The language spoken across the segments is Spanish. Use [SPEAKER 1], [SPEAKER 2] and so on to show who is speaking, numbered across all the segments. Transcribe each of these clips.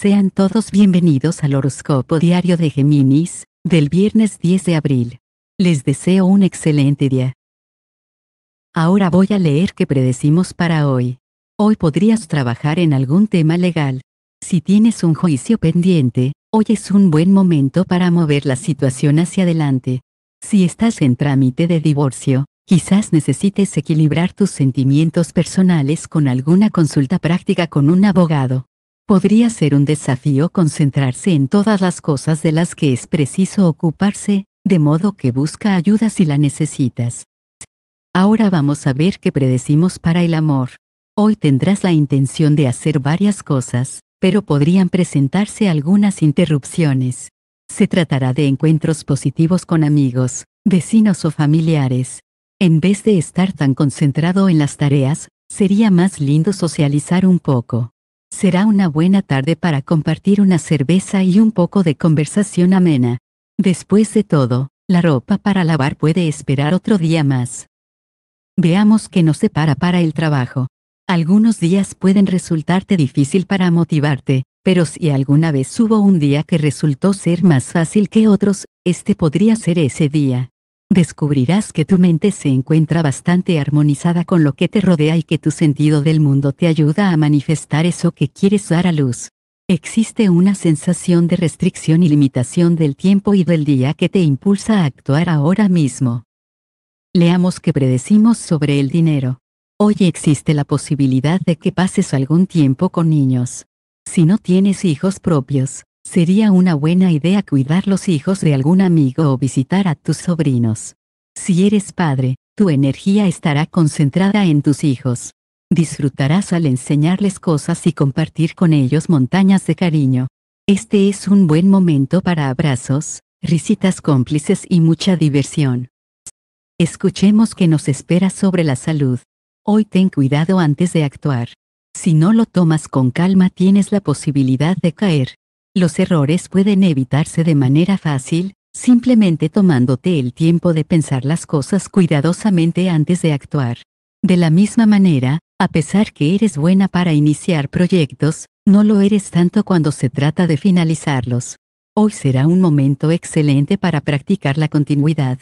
[SPEAKER 1] Sean todos bienvenidos al horóscopo diario de Géminis, del viernes 10 de abril. Les deseo un excelente día. Ahora voy a leer qué predecimos para hoy. Hoy podrías trabajar en algún tema legal. Si tienes un juicio pendiente, hoy es un buen momento para mover la situación hacia adelante. Si estás en trámite de divorcio, quizás necesites equilibrar tus sentimientos personales con alguna consulta práctica con un abogado. Podría ser un desafío concentrarse en todas las cosas de las que es preciso ocuparse, de modo que busca ayuda si la necesitas. Ahora vamos a ver qué predecimos para el amor. Hoy tendrás la intención de hacer varias cosas, pero podrían presentarse algunas interrupciones. Se tratará de encuentros positivos con amigos, vecinos o familiares. En vez de estar tan concentrado en las tareas, sería más lindo socializar un poco. Será una buena tarde para compartir una cerveza y un poco de conversación amena. Después de todo, la ropa para lavar puede esperar otro día más. Veamos qué nos separa para el trabajo. Algunos días pueden resultarte difícil para motivarte, pero si alguna vez hubo un día que resultó ser más fácil que otros, este podría ser ese día descubrirás que tu mente se encuentra bastante armonizada con lo que te rodea y que tu sentido del mundo te ayuda a manifestar eso que quieres dar a luz. Existe una sensación de restricción y limitación del tiempo y del día que te impulsa a actuar ahora mismo. Leamos qué predecimos sobre el dinero. Hoy existe la posibilidad de que pases algún tiempo con niños. Si no tienes hijos propios, Sería una buena idea cuidar los hijos de algún amigo o visitar a tus sobrinos. Si eres padre, tu energía estará concentrada en tus hijos. Disfrutarás al enseñarles cosas y compartir con ellos montañas de cariño. Este es un buen momento para abrazos, risitas cómplices y mucha diversión. Escuchemos qué nos espera sobre la salud. Hoy ten cuidado antes de actuar. Si no lo tomas con calma tienes la posibilidad de caer. Los errores pueden evitarse de manera fácil, simplemente tomándote el tiempo de pensar las cosas cuidadosamente antes de actuar. De la misma manera, a pesar que eres buena para iniciar proyectos, no lo eres tanto cuando se trata de finalizarlos. Hoy será un momento excelente para practicar la continuidad.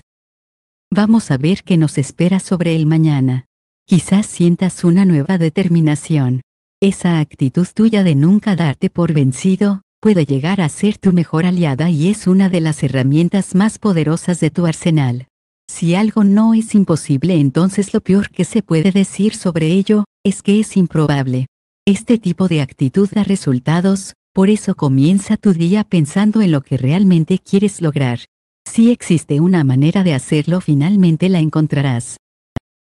[SPEAKER 1] Vamos a ver qué nos espera sobre el mañana. Quizás sientas una nueva determinación. Esa actitud tuya de nunca darte por vencido, puede llegar a ser tu mejor aliada y es una de las herramientas más poderosas de tu arsenal. Si algo no es imposible entonces lo peor que se puede decir sobre ello, es que es improbable. Este tipo de actitud da resultados, por eso comienza tu día pensando en lo que realmente quieres lograr. Si existe una manera de hacerlo finalmente la encontrarás.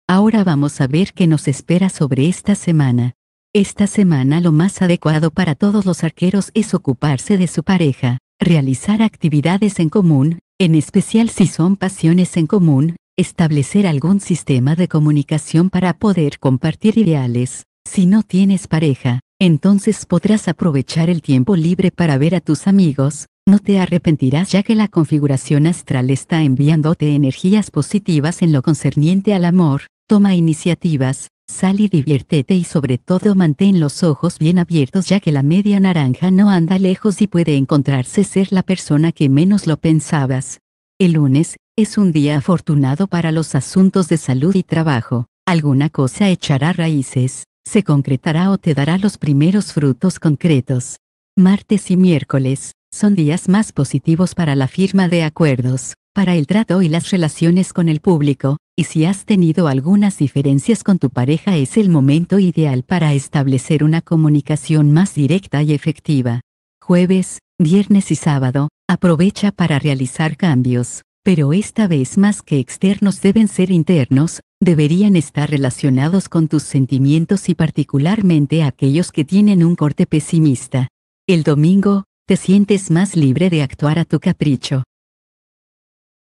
[SPEAKER 1] Ahora vamos a ver qué nos espera sobre esta semana. Esta semana lo más adecuado para todos los arqueros es ocuparse de su pareja, realizar actividades en común, en especial si son pasiones en común, establecer algún sistema de comunicación para poder compartir ideales. Si no tienes pareja, entonces podrás aprovechar el tiempo libre para ver a tus amigos, no te arrepentirás ya que la configuración astral está enviándote energías positivas en lo concerniente al amor, toma iniciativas, Sal y diviértete y sobre todo mantén los ojos bien abiertos ya que la media naranja no anda lejos y puede encontrarse ser la persona que menos lo pensabas. El lunes, es un día afortunado para los asuntos de salud y trabajo. Alguna cosa echará raíces, se concretará o te dará los primeros frutos concretos. Martes y miércoles, son días más positivos para la firma de acuerdos, para el trato y las relaciones con el público, y si has tenido algunas diferencias con tu pareja es el momento ideal para establecer una comunicación más directa y efectiva. Jueves, viernes y sábado, aprovecha para realizar cambios, pero esta vez más que externos deben ser internos, deberían estar relacionados con tus sentimientos y particularmente aquellos que tienen un corte pesimista. El domingo, te sientes más libre de actuar a tu capricho.